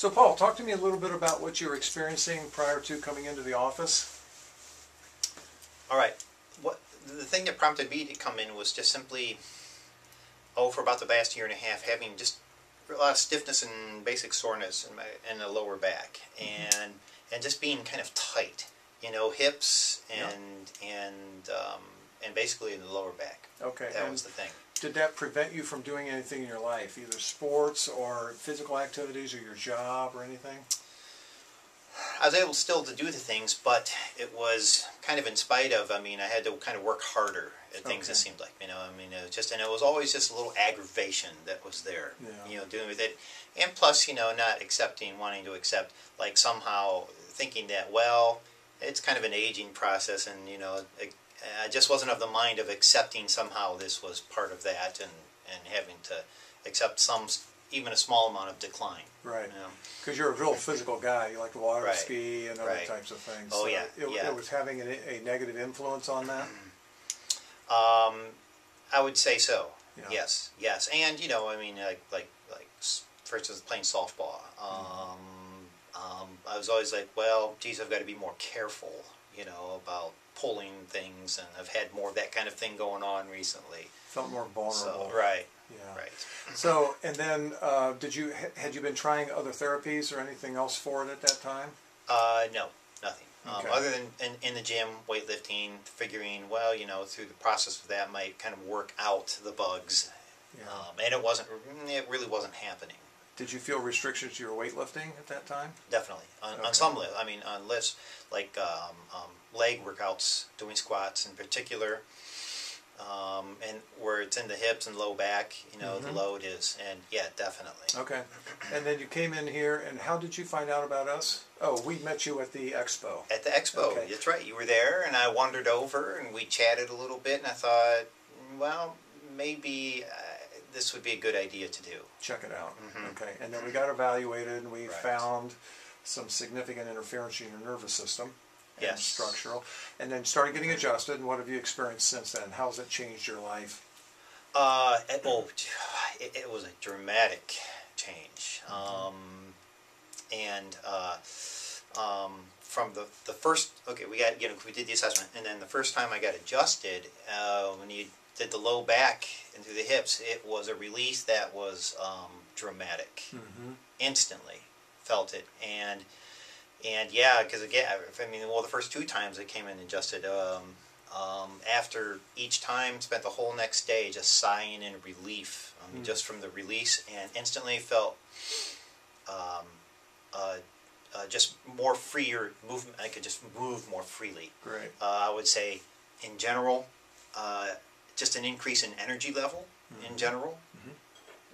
So Paul, talk to me a little bit about what you were experiencing prior to coming into the office. All right. What the thing that prompted me to come in was just simply, oh, for about the past year and a half, having just a lot of stiffness and basic soreness in my in the lower back, Mm-hmm. and and just being kind of tight, you know, hips and and um, and basically in the lower back. Okay. That and was the thing. did that prevent you from doing anything in your life, either sports or physical activities or your job or anything? I was able still to do the things, but it was kind of in spite of. I mean, I had to kind of work harder at things. It seemed like, you know, I mean, it was just, and it was always just a little aggravation that was there. Yeah. You know, dealing with it, and plus, you know, not accepting, wanting to accept, like somehow thinking that, well, it's kind of an aging process, and you know, it, I just wasn't of the mind of accepting somehow this was part of that, and and having to accept some, even a small amount of decline. Right. You know? Because you're a real physical guy. You like to water Right. ski and other Right. types of things. Oh, So yeah, It, yeah. it was having a, a negative influence on that. Um, I would say so. Yeah. Yes, yes, and you know, I mean, like, like, like, for instance, playing softball. Um, um, I was always like, well, geez, I've got to be more careful, you know, about pulling things, and I've had more of that kind of thing going on recently. Felt more vulnerable. So, right, Yeah. right. So, and then, uh, did you had you been trying other therapies or anything else for it at that time? Uh, no, nothing. Um, Other than in, in the gym, weightlifting, figuring, well, you know, through the process of that might kind of work out the bugs. Yeah. Um, and it wasn't, it really wasn't happening. Did you feel restrictions to your weightlifting at that time? Definitely on, Okay. on some lifts. I mean, on lifts like um, um, leg workouts, doing squats in particular, um, and where it's in the hips and low back. You know, the Mhm. load is, and yeah, definitely. Okay. And then you came in here, and how did you find out about us? Oh, we met you at the expo. At the expo, Okay. that's right. You were there, and I wandered over, and we chatted a little bit, and I thought, well, maybe this would be a good idea to do. Check it out. Mhm. Okay. And then we got evaluated, and we Right. found some significant interference in your nervous system. And Yes. structural. And then started getting adjusted. And what have you experienced since then? How's it changed your life? Uh, it, oh, it, it was a dramatic change. Um, and uh, um, from the, the first, okay, we got, you know, we did the assessment, and then the first time I got adjusted, uh, when you did the low back and through the hips, it was a release that was um, dramatic. Mm-hmm. Instantly felt it, and and yeah, because again, I mean, well, the first two times I came in and adjusted. Um, um, after each time, spent the whole next day just sighing in relief, I mean, Mm. just from the release, and instantly felt um, uh, uh, just more freer movement. I could just move more freely. Great. Uh, I would say, in general, uh, just an increase in energy level in Mhm. general. Mhm.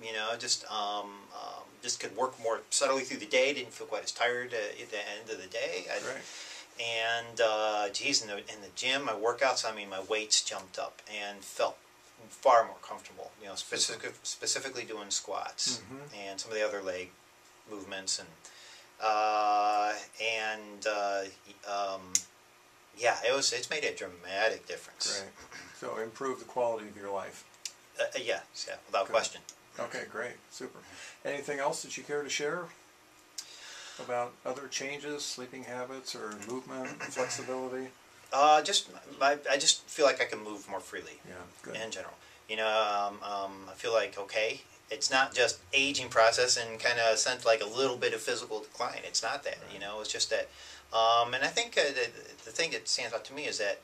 You know, just um, um, just could work more subtly through the day. Didn't feel quite as tired uh, at the end of the day. I, Great. and uh, geez, in the in the gym, my workouts, I mean, my weights jumped up and felt far more comfortable. You know, specific, specifically doing squats Mhm. and some of the other leg movements and uh, and uh, um, yeah, it was it's made a dramatic difference. Great. So improve the quality of your life. Uh, uh, yeah, yeah, without Good. question. Okay, great. Super. Anything else that you care to share about other changes, sleeping habits, or movement, flexibility? Uh, just I, I just feel like I can move more freely. Yeah, good. in general. You know, um, um, I feel like okay, it's not just aging process and kind of sense like a little bit of physical decline. It's not that. You know, it's just that. Um, and I think uh, the, the thing that stands out to me is that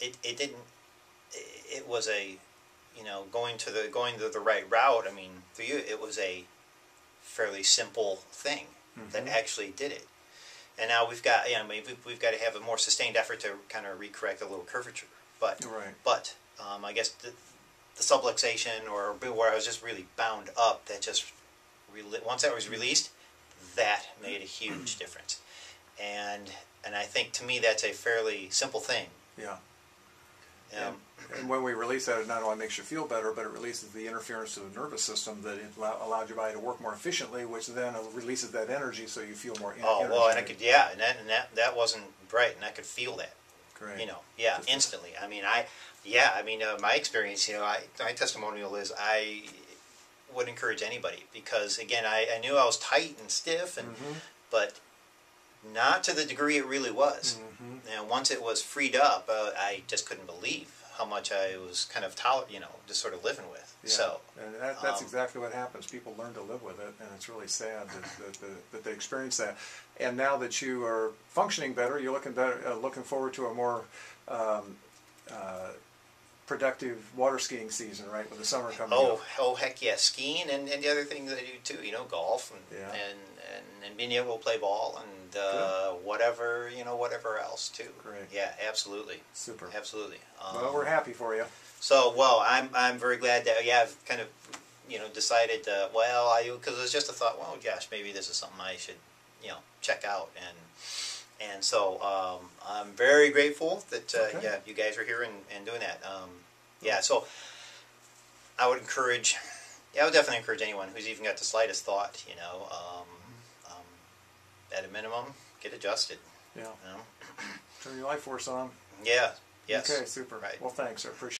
it, it didn't. It, was a, you know, going to the going to the right route. I mean, for you, it was a fairly simple thing that Mhm. actually did it. And now we've got, you know, maybe we've got to have a more sustained effort to kind of recorrect a little curvature. But Right. but um, I guess the, the subluxation or where I was just really bound up, that just reli- once that was released, that made a huge difference. And and I think to me that's a fairly simple thing. Yeah. Um, And when we release that, it not only makes you feel better, but it releases the interference to the nervous system that it allow, allowed your body to work more efficiently, which then releases that energy so you feel more en- oh well, and I could yeah, and that and that that wasn't right, and I could feel that. Great. You know, yeah, Just- instantly. I mean, I, yeah, I mean, uh, my experience, you know, I, my testimonial is I, would encourage anybody because again, I, I knew I was tight and stiff, and Mhm. but not to the degree it really was. Mhm. And once it was freed up, uh, I just couldn't believe how much I was kind of toler- you know, just sort of living with. Yeah. So and that, that's um, exactly what happens. People learn to live with it, and it's really sad that, that, that, that they experience that. And now that you are functioning better, you're looking better, uh, looking forward to a more um, productive water skiing season, right? With the summer coming Oh, up. oh, heck yeah, skiing and, and the other things I do too. You know, golf and Yeah. and, and, and being able to play ball and uh, whatever you know, whatever else too. Great. Yeah, absolutely, Super. absolutely. Um, Well, we're happy for you. So, well, I'm I'm very glad that yeah, I've kind of you know decided uh, well, I because it was just a thought. Well, gosh, maybe this is something I should you know check out and. And so um, I'm very grateful that uh, Okay. yeah you guys are here and, and doing that. Um, yeah, so I would encourage, yeah, I would definitely encourage anyone who's even got the slightest thought, you know, um, um, at a minimum, get adjusted. Yeah. You know? Turn your life force on. Yeah. Yes. Okay, super. Right. Well, thanks. I appreciate